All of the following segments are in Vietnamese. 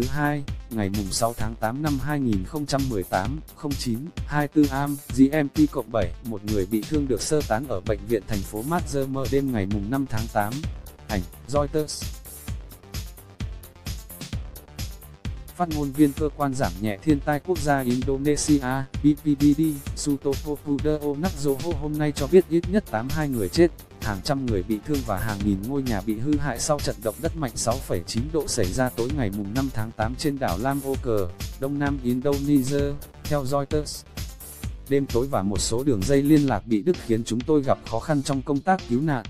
thứ hai, ngày mùng 6 tháng 8 năm 2018, 09, 24 am, GMT cộng 7, một người bị thương được sơ tán ở bệnh viện thành phố Mazermer đêm ngày mùng 5 tháng 8. Ảnh, Reuters Phát ngôn viên cơ quan giảm nhẹ thiên tai quốc gia Indonesia, BPBD Sutopo Purwo Nakzoho hôm nay cho biết ít nhất 82 người chết, hàng trăm người bị thương và hàng nghìn ngôi nhà bị hư hại sau trận động đất mạnh 6,9 độ xảy ra tối ngày mùng 5 tháng 8 trên đảo Lombok, đông nam Indonesia, theo Reuters. Đêm tối và một số đường dây liên lạc bị đứt khiến chúng tôi gặp khó khăn trong công tác cứu nạn.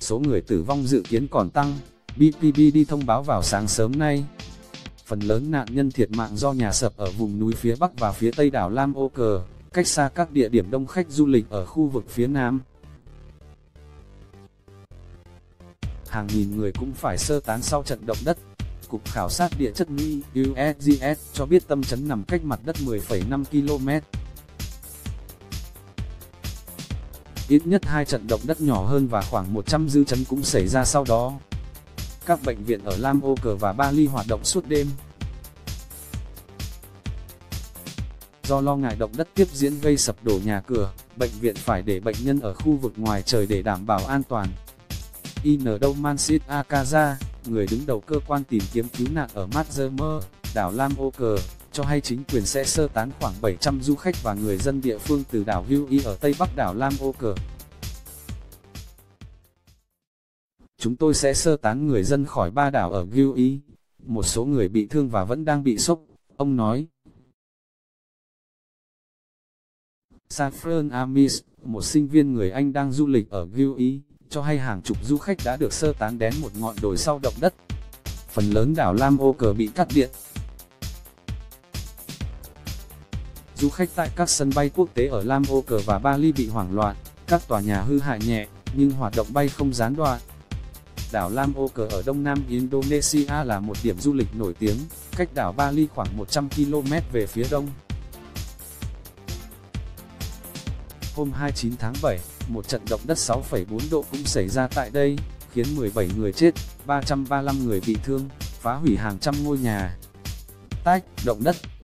Số người tử vong dự kiến còn tăng, BPBD thông báo vào sáng sớm nay. Phần lớn nạn nhân thiệt mạng do nhà sập ở vùng núi phía Bắc và phía Tây đảo Lam Ô Cờ, cách xa các địa điểm đông khách du lịch ở khu vực phía Nam. Hàng nghìn người cũng phải sơ tán sau trận động đất. Cục Khảo sát Địa chất Mỹ USGS cho biết tâm chấn nằm cách mặt đất 10,5 km. Ít nhất hai trận động đất nhỏ hơn và khoảng 100 dư chấn cũng xảy ra sau đó các bệnh viện ở Lam Ô Cờ và Bali hoạt động suốt đêm. Do lo ngại động đất tiếp diễn gây sập đổ nhà cửa, bệnh viện phải để bệnh nhân ở khu vực ngoài trời để đảm bảo an toàn. In Domansit Akaza, người đứng đầu cơ quan tìm kiếm cứu nạn ở Mazermer, đảo Lam Ô Cờ, cho hay chính quyền sẽ sơ tán khoảng 700 du khách và người dân địa phương từ đảo Hue ở tây bắc đảo Lam Ô Cờ. Chúng tôi sẽ sơ tán người dân khỏi ba đảo ở Gui. Một số người bị thương và vẫn đang bị sốc, ông nói. Saffron Amis, một sinh viên người Anh đang du lịch ở Gui, cho hay hàng chục du khách đã được sơ tán đến một ngọn đồi sau động đất. Phần lớn đảo Lam Ô Cờ bị cắt điện. Du khách tại các sân bay quốc tế ở Lam Ô Cờ và Bali bị hoảng loạn, các tòa nhà hư hại nhẹ, nhưng hoạt động bay không gián đoạn. Đảo Lam Ô Cờ ở đông nam Indonesia là một điểm du lịch nổi tiếng, cách đảo Bali khoảng 100 km về phía đông. Hôm 29 tháng 7, một trận động đất 6,4 độ cũng xảy ra tại đây, khiến 17 người chết, 335 người bị thương, phá hủy hàng trăm ngôi nhà. Tách, động đất,